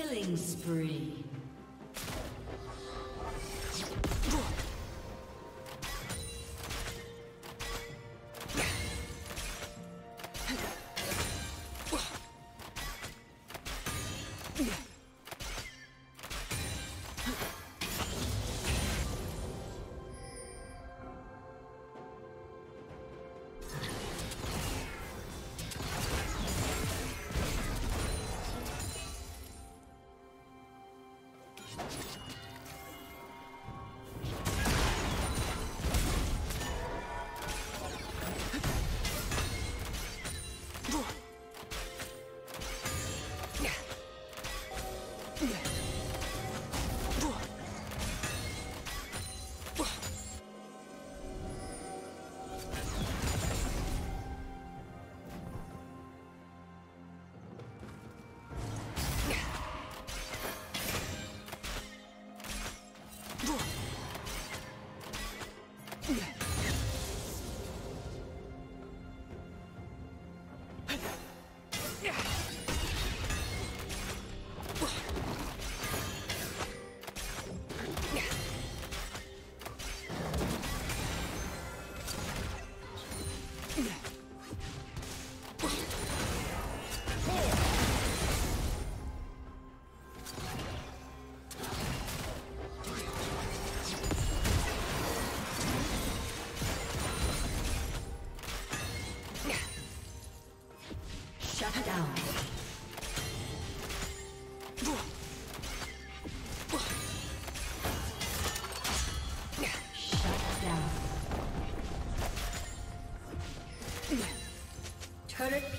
Killing spree.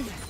Yeah.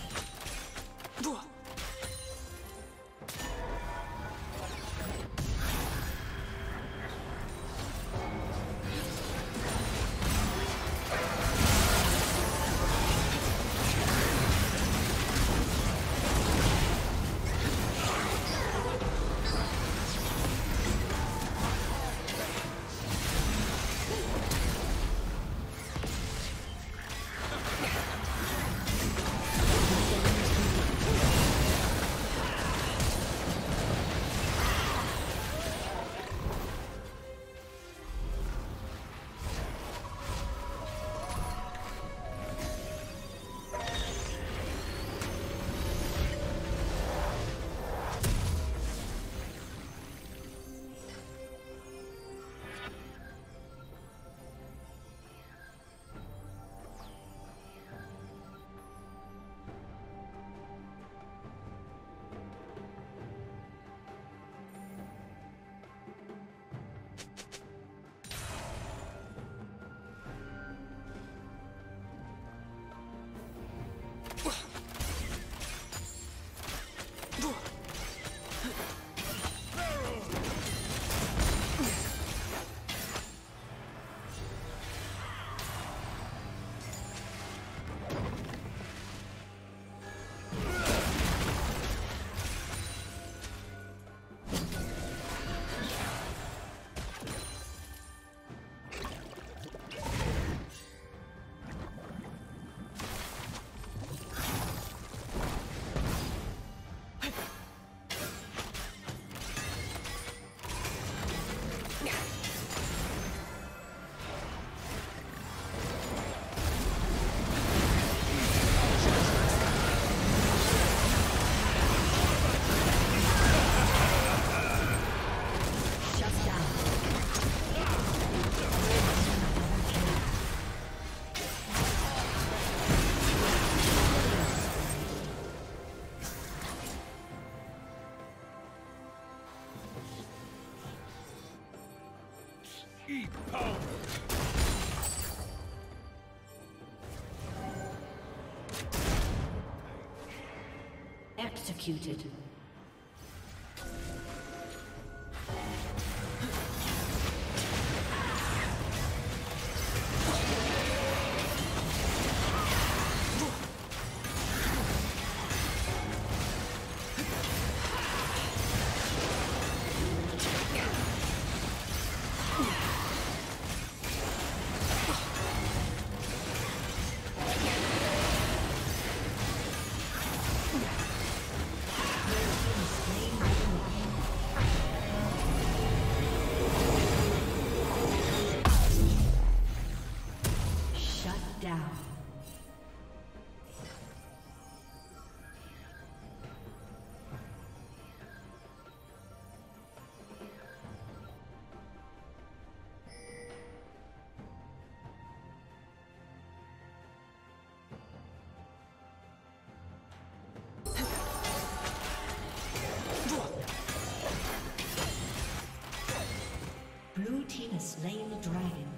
Executed. Slain the dragon.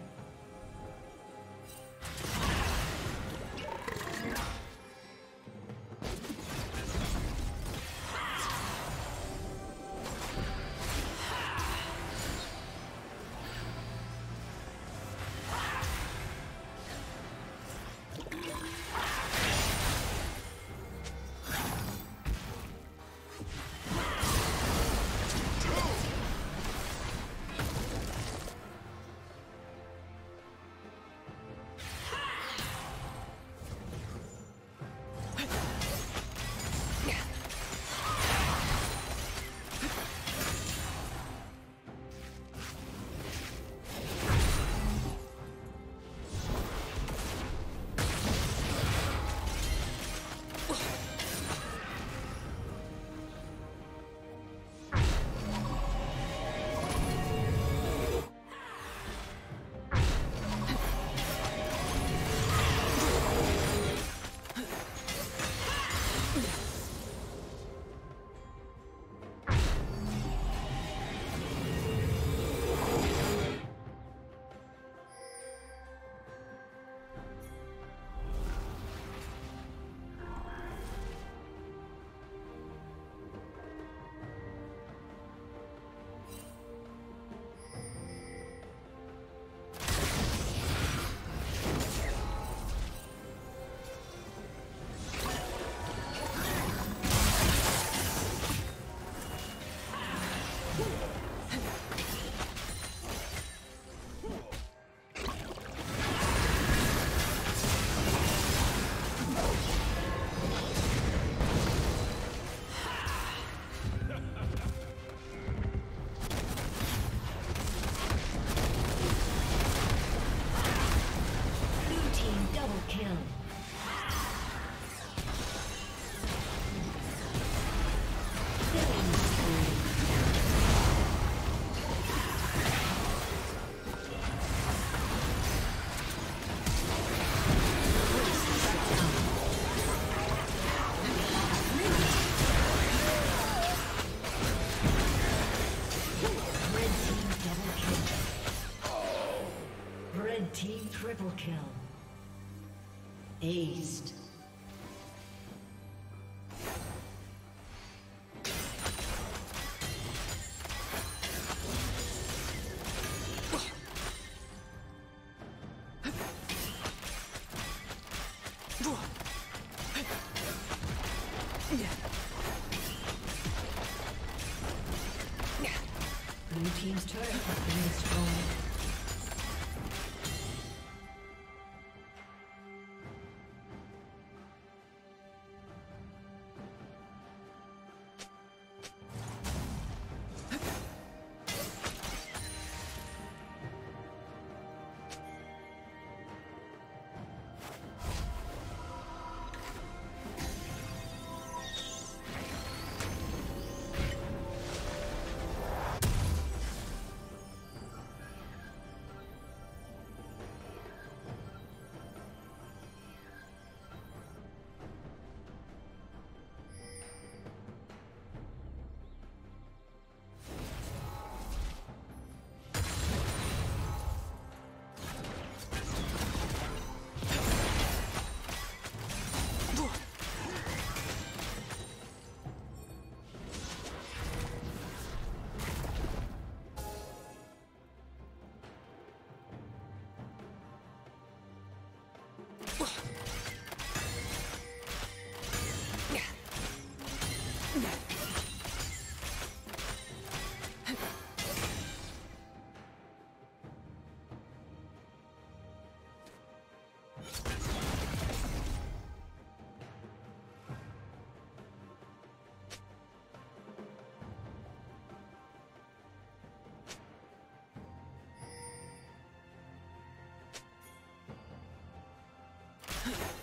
Aced. Blue Team's turret Huh?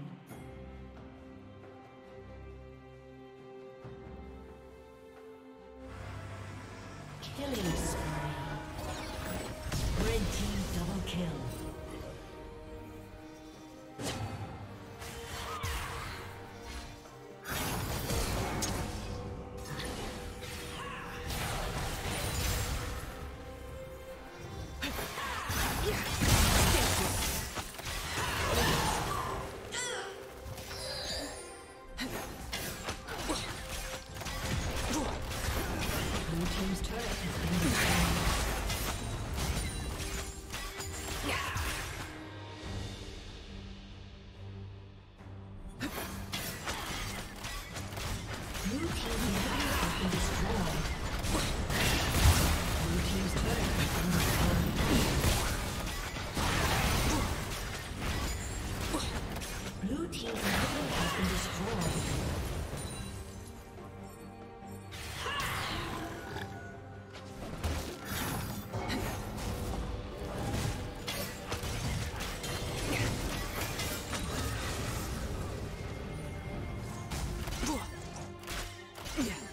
Yeah.